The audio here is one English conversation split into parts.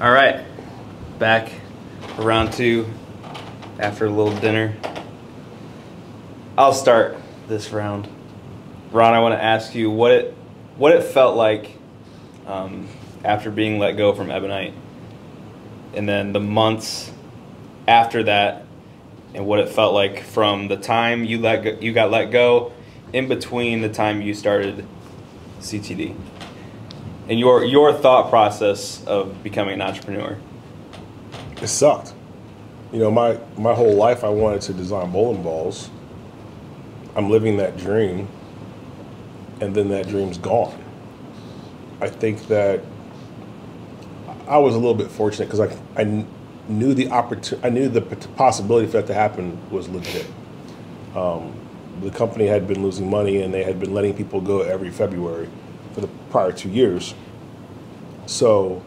All right, back for round two after a little dinner. I'll start this round. Ron, I want to ask you what it what it felt like um, after being let go from Ebonite, and then the months after that, and what it felt like from the time you let go, you got let go, in between the time you started CTD, and your your thought process of becoming an entrepreneur. It sucked. You know, my my whole life I wanted to design bowling balls. I'm living that dream, and then that dream's gone. I think that I was a little bit fortunate because I, I knew the opportunity, I knew the possibility for that to happen was legit. Um, the company had been losing money and they had been letting people go every February prior two years. So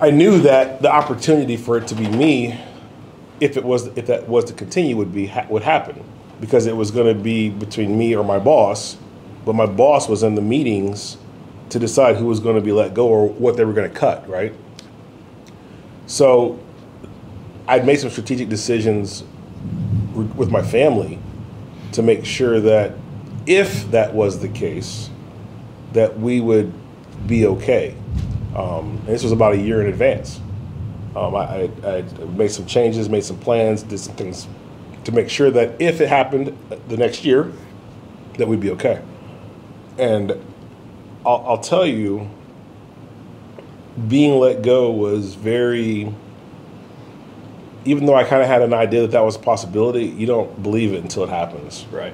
I knew that the opportunity for it to be me, if it was if that was to continue, would be would happen because it was going to be between me or my boss. But my boss was in the meetings to decide who was going to be let go or what they were going to cut, right? So I'd made some strategic decisions with my family to make sure that if that was the case, that we would be okay. Um, this was about a year in advance. Um, I, I, I made some changes, made some plans, did some things to make sure that if it happened the next year, that we'd be okay. And I'll, I'll tell you, being let go was very. Even though I kind of had an idea that that was a possibility, you don't believe it until it happens Right.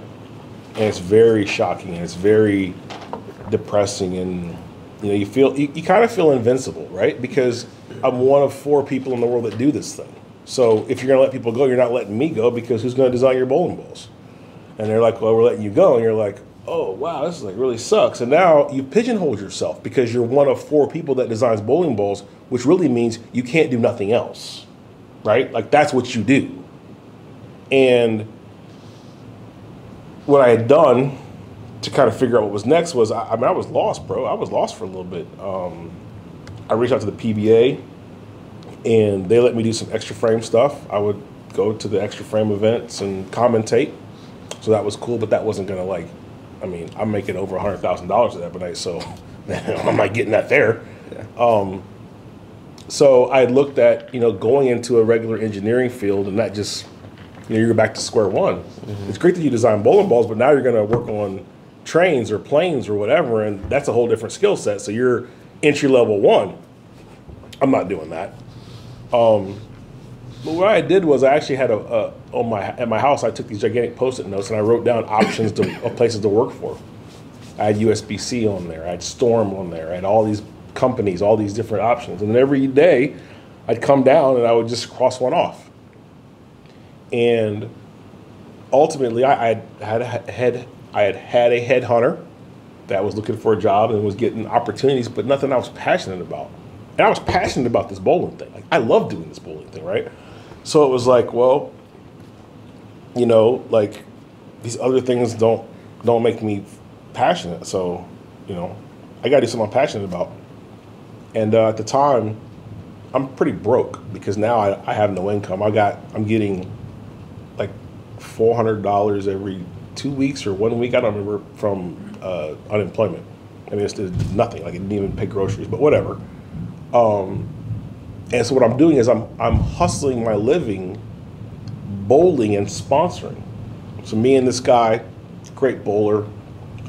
and it's very shocking and it's very depressing and you know you feel you, you kind of feel invincible right? Because i'm one of four people in the world that do this thing. So if you're going to let people go you're not letting me go because who's going to design your bowling balls? And they're like well we're letting you go. And you're like oh wow this is like really sucks. And now you pigeonhole yourself because you're one of four people that designs bowling balls which really means you can't do nothing else right? Like that's what you do. And what I had done to kind of figure out what was next was I, I mean I was lost, bro. I was lost for a little bit. Um, I reached out to the PBA, and they let me do some extra frame stuff. I would go to the extra frame events and commentate, so that was cool. But that wasn't gonna like, I mean, I'm making over a hundred thousand dollars at that night, so I'm not getting that there. Um, so I looked at you know going into a regular engineering field and not just you know you're back to square one. It's great that you design bowling balls, but now you're going to work on trains or planes or whatever, and that's a whole different skill set. So you're entry level one. I'm not doing that. Um, but what I did was I actually had a, a on my at my house I took these gigantic post-it notes and I wrote down options to, of places to work for. I had USBC on there. I had Storm on there. I had all these companies, all these different options, and every day I'd come down and I would just cross one off. And ultimately, I, I had a head. I had had a headhunter that was looking for a job and was getting opportunities, but nothing I was passionate about. And I was passionate about this bowling thing. Like I love doing this bowling thing, right? So it was like, well, you know, like these other things don't don't make me passionate. So, you know, I got to do something I'm passionate about. And uh, at the time, I'm pretty broke because now I, I have no income. I got I'm getting four hundred dollars every two weeks or one week. I don't remember from uh, unemployment. I mean, it's, it's nothing. Like it didn't even pay groceries, but whatever. Um, and so what I'm doing is I'm I'm hustling my living, bowling and sponsoring. So me and this guy, great bowler,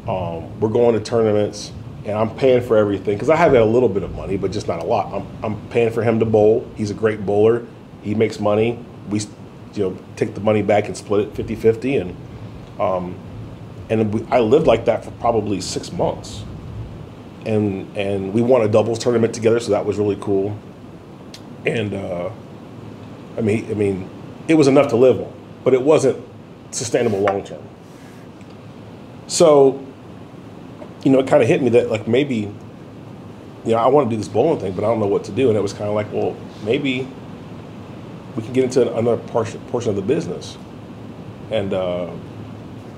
um, we're going to tournaments, and I'm paying for everything because I have a little bit of money, but just not a lot. I'm I'm paying for him to bowl. He's a great bowler. He makes money. We, you know, take the money back and split it 50-50. and um, and we, I lived like that for probably six months. And and we won a doubles tournament together, so that was really cool. And uh, I mean, I mean, it was enough to live on, but it wasn't sustainable long term. So, you know, it kind of hit me that like maybe, you know, I want to do this bowling thing, but I don't know what to do. And it was kind of like, well, maybe we can get into another portion portion of the business. And uh,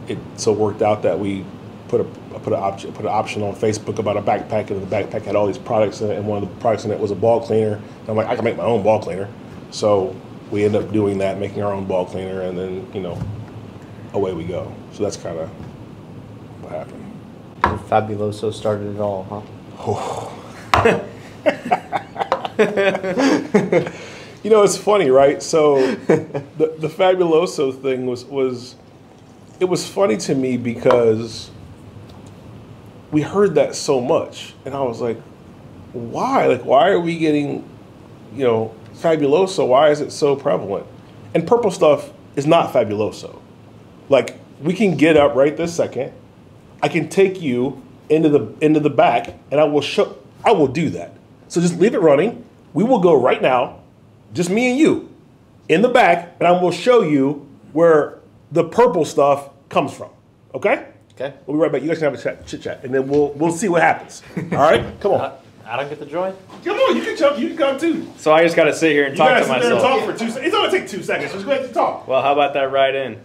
it so worked out that we put a put an option put an option on Facebook about a backpack, and the backpack had all these products in it, and one of the products in it was a ball cleaner. And I'm like, I can make my own ball cleaner, so we end up doing that, making our own ball cleaner, and then you know, away we go. So that's kind of what happened. Fabuloso started it all, huh? You know, it's funny, right? So the the fabuloso thing was was it was funny to me because we heard that so much, and I was like, why? Like, why are we getting, you know, fabuloso? Why is it so prevalent? And purple stuff is not fabuloso. Like, we can get up right this second. I can take you into the into the back, and I will show. I will do that. So just leave it running. We will go right now, just me and you, in the back, and I'm going to show you where the purple stuff comes from. Okay? Okay. We'll be right back. You guys can have a chat, chit chat, and then we'll we'll see what happens. All right? Come on. I don't get the joy. Come on. You can jump. You can come too. So I just got to sit here and You talk gotta to sit there and myself. talk for two. seconds. It's only take two seconds. Just go ahead and talk. Well, how about that right in?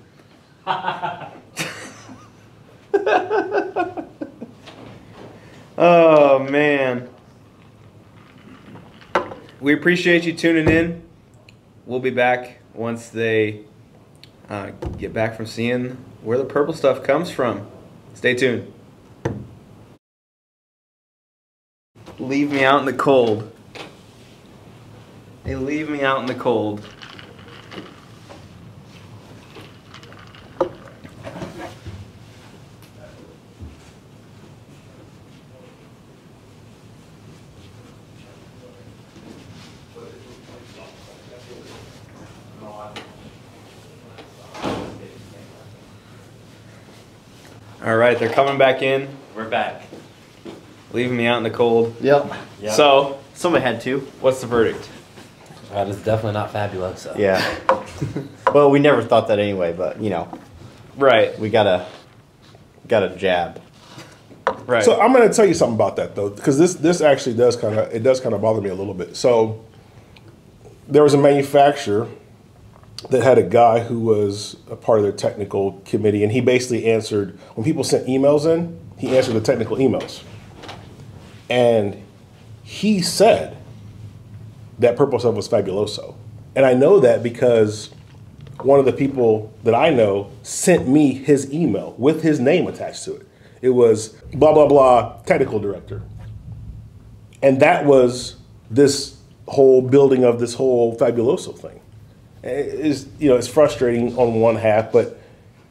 oh man. We appreciate you tuning in. We'll be back once they uh, get back from seeing where the purple stuff comes from. Stay tuned. Leave me out in the cold. They leave me out in the cold. All right, they're coming back in, We're back. leaving me out in the cold. Yep. Yep. So, Somebody had to. what's the verdict? That is definitely not fabulous. So. Yeah. well, we never thought that anyway, but you know, Right, we gotta gotta jab. right. So I'm going to tell you something about that though, because this this actually does kind of it does kind of bother me a little bit. So there was a manufacturer that had a guy who was a part of their technical committee, and he basically answered when people sent emails in. He answered the technical emails, and he said that purple stuff was fabuloso, and I know that because one of the people that I know sent me his email with his name attached to it. It was blah blah blah technical director. And that was this whole building of this whole fabuloso thing. It is you know, it's frustrating on one half, but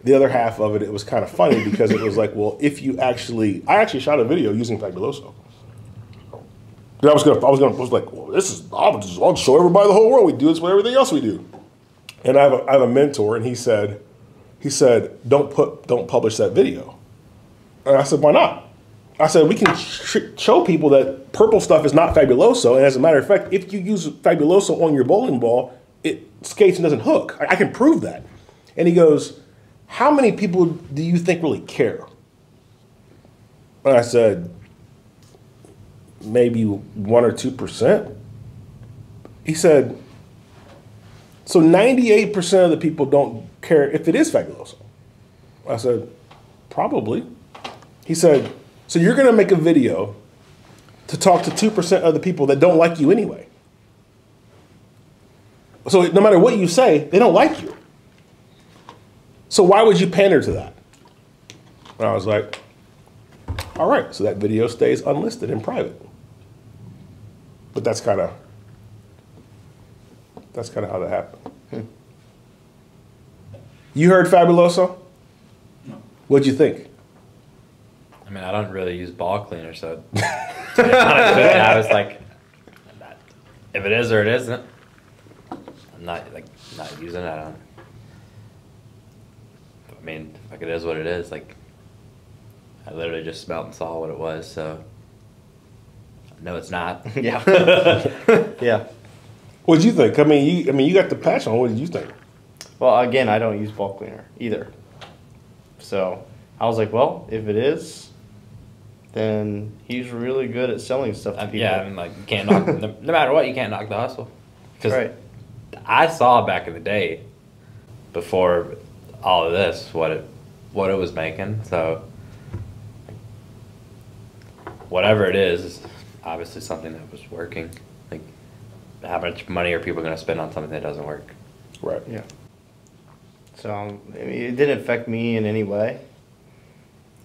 the other half of it it was kind of funny because it was like, well, if you actually I actually shot a video using fabuloso. I was gonna I was gonna I was like, well, this is I'll just I'll show everybody the whole world we do this with everything else we do. And I have a, I have a mentor, and he said, he said, don't put, don't publish that video. And I said, why not? I said, we can sh- show people that purple stuff is not fabuloso, and as a matter of fact, if you use fabuloso on your bowling ball, it skates and doesn't hook. I, I can prove that. And he goes, how many people do you think really care? And I said, maybe one or two percent. He said, so 98% of the people don't care if it is fabuloso. I said, probably. He said, so you're going to make a video to talk to 2% of the people that don't like you anyway. So no matter what you say, they don't like you. So why would you pander to that? And I was like, all right, so that video stays unlisted in private. But that's kind of that's kind of how that happened. Hmm. You heard Fabuloso? No. What'd you think? I mean, I don't really use ball cleaner, so to be honest with you, I was like, if it is or it isn't, I'm not like not using it. I don't. I mean, like it is what it is. Like, I literally just smelled and saw what it was, so. No, it's not. Yeah. yeah. What'd you think? I mean, you I mean you got the passion. What did you think? Well, again, I don't use ball cleaner either. So I was like, well, if it is, then he's really good at selling stuff to people. yeah, I mean, like you can't knock. no, no matter what, you can't knock the hustle. Because Right. I saw back in the day, before all of this, what it what it was making. So whatever it is, is obviously something that was working. Like, how much money are people going to spend on something that doesn't work? Right. Yeah. So um, I mean, it didn't affect me in any way.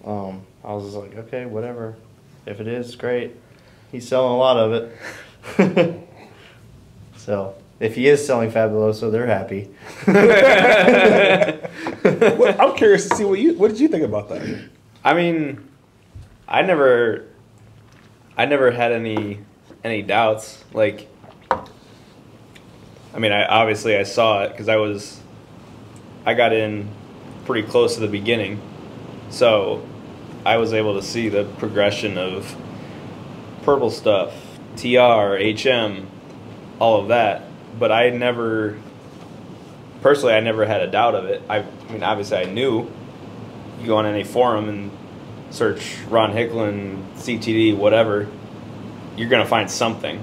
Um, I was just like, okay, whatever. If it is, great. He's selling a lot of it. so if he is selling Fabuloso, they're happy. Well, I'm curious to see what you what did you think about that? I mean, I never, I never had any any doubts. Like, I mean, I obviously I saw it because I was, I got in pretty close to the beginning, so I was able to see the progression of purple stuff, TR, HM, all of that. But I never, personally, I never had a doubt of it. I, I mean, obviously, I knew. You go on any forum and search Ron Hickland, CTD, whatever, you're gonna find something.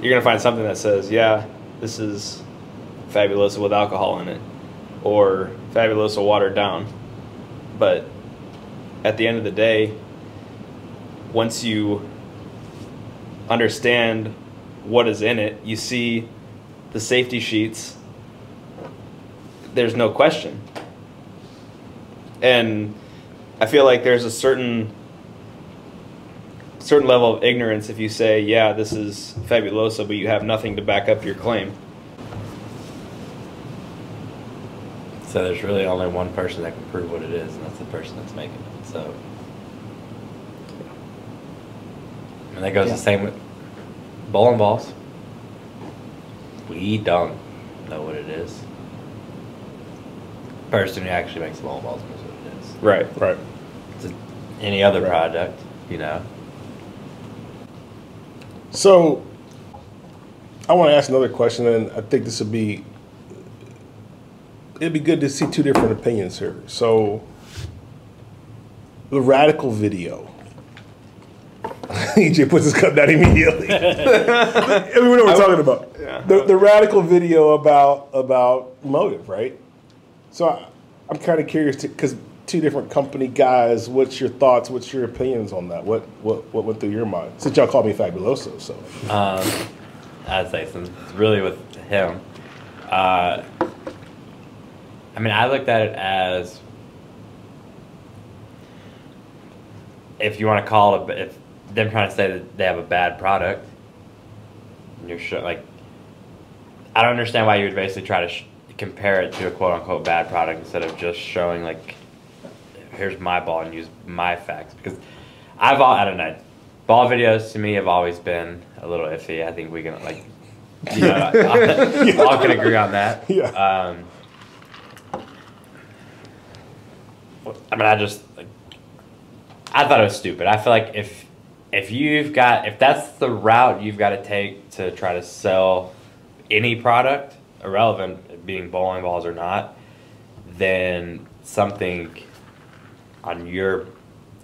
You're gonna find something that says, "Yeah, this is Fabuloso with alcohol in it," or "fabulous Fabuloso watered down. But at the end of the day, once you understand what is in it, you see the safety sheets. There's no question. And I feel like there's a certain certain level of ignorance if you say, "Yeah, this is fabuloso," but you have nothing to back up your claim. So there's really only one person that can prove what it is, and that's the person that's making it. So, and that goes Yeah. the same with bowling balls. We don't know what it is. Person who actually makes bowling balls knows what it is. Right. Right. It's any other Right. product, you know. So I want to ask another question, and I think this would be it'd be good to see two different opinions here. So the radical video. EJ puts his cup down immediately. I mean, we know what we're talking about. Yeah. The, the radical video about about motive, right? So I, I'm kind of curious because two different company guys. What's your thoughts? What's your opinions on that? What what what went through your mind? Since y'all called me fabuloso, so Um, I'd say since really with him. Uh, I mean, I looked at it as if you want to call it, a, if them trying to say that they have a bad product, you're sure, like, I don't understand why you would basically try to sh- compare it to a quote unquote bad product instead of just showing like, here's my ball and use my facts because I've all I don't know. Ball videos to me have always been a little iffy. I think we can like, you know, all can agree on that. Yeah. Um, I mean, I just like, I thought it was stupid. I feel like if if you've got if that's the route you've got to take to try to sell any product, irrelevant being bowling balls or not, then something on your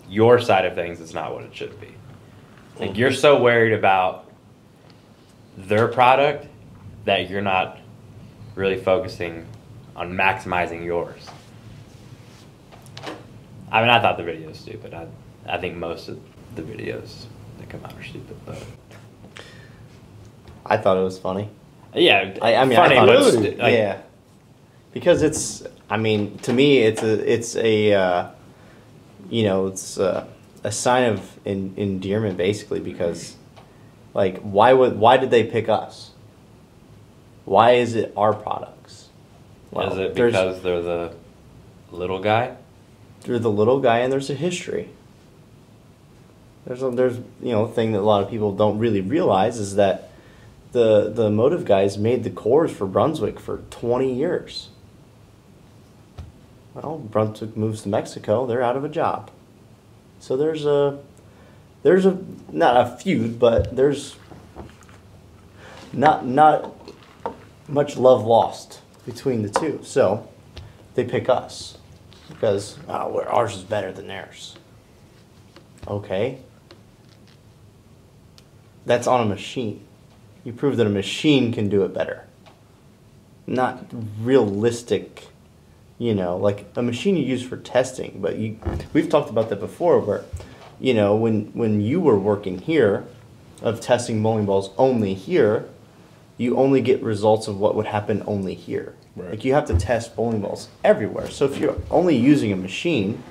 your side of things is not what it should be. Like mm-hmm. you're so worried about their product that you're not really focusing on maximizing yours. I mean, I thought the video was stupid. I, I think most of the videos that come out are stupid, but I thought it was funny. yeah, I, I mean, funny, I thought but it was, st- like, yeah, because it's. I mean, to me, it's a it's a uh, you know it's a, a sign of in, endearment basically because like why would why did they pick us? Why is it our products? is it because they're the little guy? they're the little guy and there's a history. There's a, there's you know thing that a lot of people don't really realize is that the the motive guys made the cores for Brunswick for 20 years. Well, Brunswick moves to Mexico, they're out of a job. So there's a there's a not a feud, but there's not not much love lost between the two. So they pick us because oh, ours is better than theirs. Okay. That's on a machine. You prove that a machine can do it better. Not realistic, you know, like a machine you use for testing. But you, we've talked about that before, where you know, when when you were working here, of testing bowling balls only here, you only get results of what would happen only here. Right. Like you have to test bowling balls everywhere. So if you're only using a machine,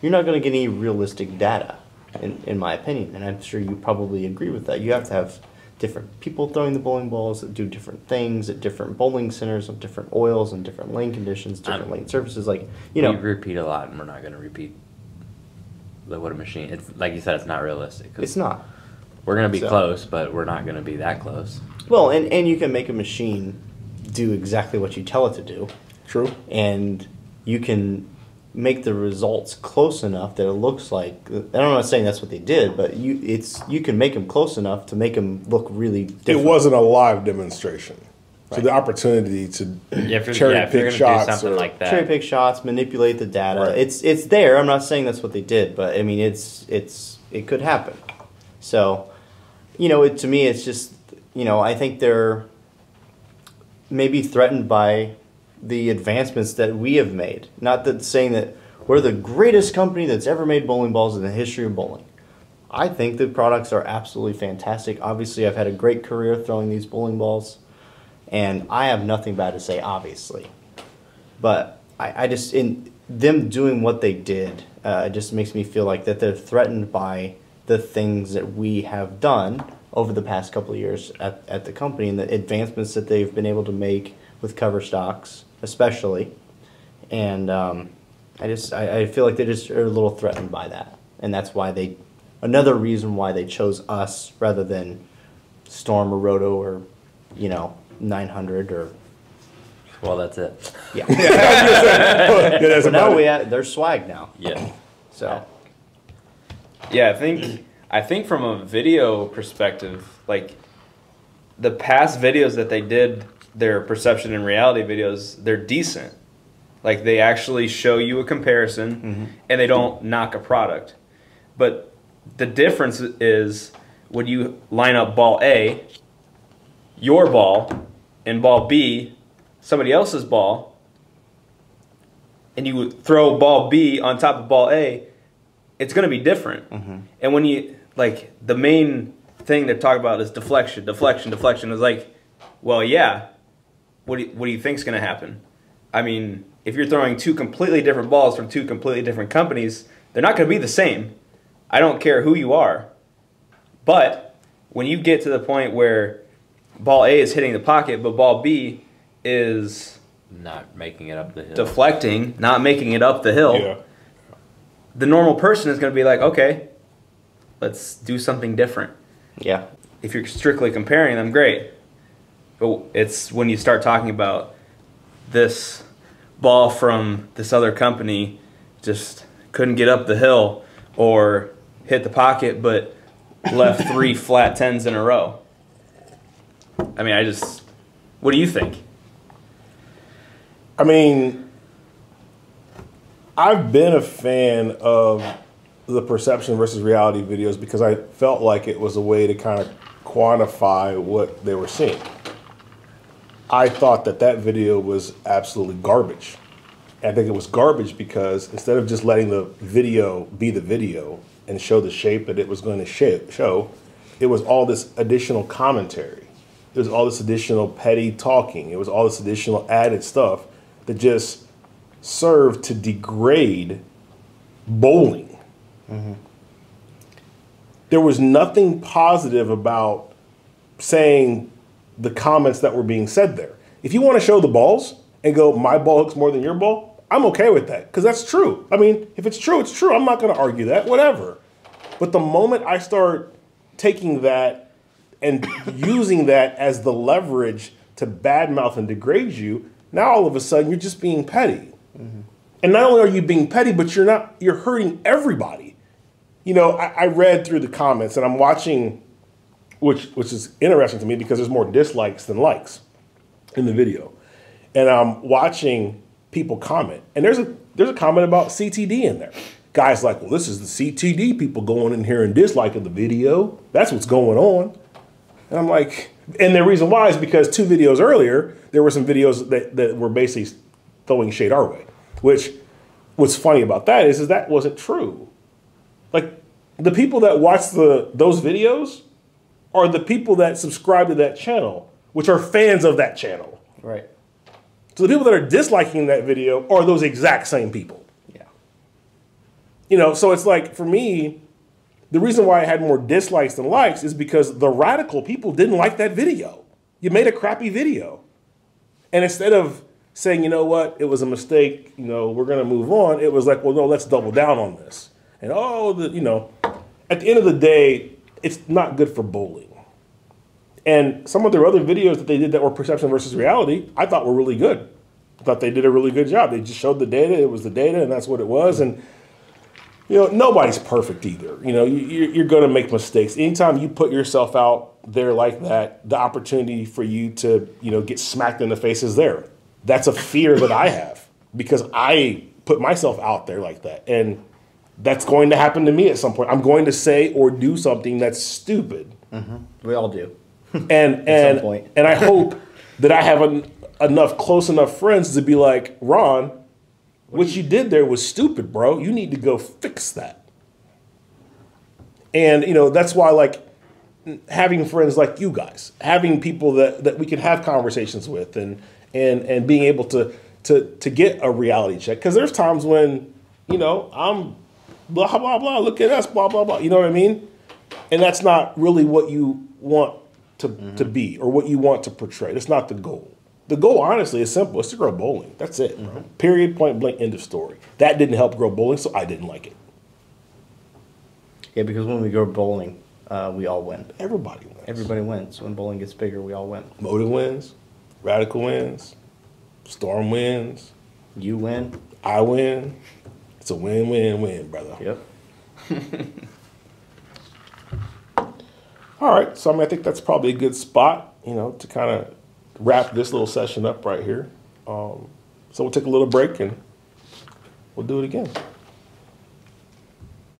you're not going to get any realistic data, in, in my opinion. And I'm sure you probably agree with that. You have to have different people throwing the bowling balls that do different things at different bowling centers with different oils and different lane conditions, different I'm- lane surfaces. Like you know, we repeat a lot, and we're not going to repeat. Like what a machine. It's like you said, it's not realistic. it's not. We're going to be So- close, but we're not going to be that close. Well, and, and you can make a machine do exactly what you tell it to do, True. and you can make the results close enough that it looks like. and I'm not saying that's what they did, but you it's you can make them close enough to make them look really. Different. It wasn't a live demonstration. So the opportunity to Yeah, cherry yeah, pick going do shots something or- like that, cherry pick shots, manipulate the data. Right. It's it's there. I'm not saying that's what they did, but I mean it's it's it could happen. So, you know, it, to me, it's just you know I think they're maybe threatened by the advancements that we have made. Not that saying that we're the greatest company that's ever made bowling balls in the history of bowling. I think the products are absolutely fantastic. Obviously, I've had a great career throwing these bowling balls, and I have nothing bad to say. Obviously, but I, I just in them doing what they did, uh, it just makes me feel like that they're threatened by the things that we have done over the past couple of years at, at the company and the advancements that they've been able to make with cover stocks, especially. And um, I just I, I feel like they just are a little threatened by that, and that's why they another reason why they chose us rather than Storm or Roto or you know 900 or well, that's it. yeah. yeah, that's But now we it. have, they're swag now. Yeah. So Yeah, I think I think from a video perspective, like the past videos that they did, their perception and reality videos, they're decent. Like they actually show you a comparison mm-hmm. and they don't knock a product. But the difference is when you line up ball A, your ball, and ball B, somebody else's ball, and you throw ball B on top of ball A, it's going to be different. Mm-hmm. And when you like the main thing they talk about is deflection, deflection, deflection. Is like, well, yeah. What do you, what do you think's going to happen? I mean, if you're throwing two completely different balls from two completely different companies, they're not going to be the same. I don't care who you are. But when you get to the point where ball A is hitting the pocket, but ball B is Not making it up the hill. deflecting, not making it up the hill, Yeah. the normal person is going to be like, okay, let's do something different. yeah, If you're strictly comparing them, great. But it's when you start talking about this ball from this other company just couldn't get up the hill or hit the pocket but left three flat tens in a row. I mean, I just, what do you think? I mean, I've been a fan of the perception versus reality videos because I felt like it was a way to kind of quantify what they were seeing. I thought that that video was absolutely garbage. I think it was garbage because instead of just letting the video be the video and show the shape that it was going to sh- show, it was all this additional commentary. It was all this additional petty talking. It was all this additional added stuff that just served to degrade bowling. Mm-hmm. There was nothing positive about saying the comments that were being said there. If you want to show the balls and go, my ball hooks more than your ball, I'm okay with that because that's true. I mean, if it's true, it's true. I'm not going to argue that, whatever. But the moment I start taking that and using that as the leverage to badmouth and degrade you, now all of a sudden you're just being petty. Mm-hmm. And not only are you being petty, but you're not, you're hurting everybody. You know, I, I read through the comments and I'm watching which which is interesting to me because there's more dislikes than likes in the video. And I'm watching people comment, and there's a there's a comment about CTD in there. Guys like, well, this is the CTD people going in here and disliking the video. That's what's going on. And I'm like, and the reason why is because two videos earlier, there were some videos that, that were basically throwing shade our way. Which what's funny about that is, is that wasn't true. Like the people that watch the those videos are the people that subscribe to that channel, which are fans of that channel. Right. So the people that are disliking that video are those exact same people. Yeah. You know, so it's like for me, the reason why I had more dislikes than likes is because the radical people didn't like that video. You made a crappy video. And instead of saying, you know what, it was a mistake, you know, we're gonna move on, it was like, well, no, let's double down on this. And oh, the, you know, at the end of the day, it's not good for bowling. And some of their other videos that they did that were perception versus reality, I thought were really good. I thought they did a really good job. They just showed the data, it was the data, and that's what it was. And you know, nobody's perfect either. You know, you, you're going to make mistakes. Anytime you put yourself out there like that, the opportunity for you to, you know, get smacked in the face is there. That's a fear that I have because I put myself out there like that. And that's going to happen to me at some point. I'm going to say or do something that's stupid. Mm-hmm. We all do. And and point. and I hope that I have an, enough close enough friends to be like, "Ron, what you did there was stupid, bro. You need to go fix that." And you know, that's why like having friends like you guys, having people that, that we can have conversations with and and and being able to to to get a reality check. Because there's times when, you know, I'm blah blah blah, look at us, blah blah blah. You know what I mean? And that's not really what you want to, to be or what you want to portray. That's not the goal. The goal, honestly, is simple. It's to grow bowling. That's it. bro. Period, point blank, end of story. That didn't help grow bowling, so I didn't like it. Yeah, because when we go bowling, uh, we all win. Everybody wins. Everybody wins. When bowling gets bigger, we all win. Motive wins, Radical wins, Storm wins, You win. I win. It's a win, win, win, brother. Yep. All right, so I mean, I think that's probably a good spot, you know, to kind of wrap this little session up right here. Um, so we'll take a little break and we'll do it again.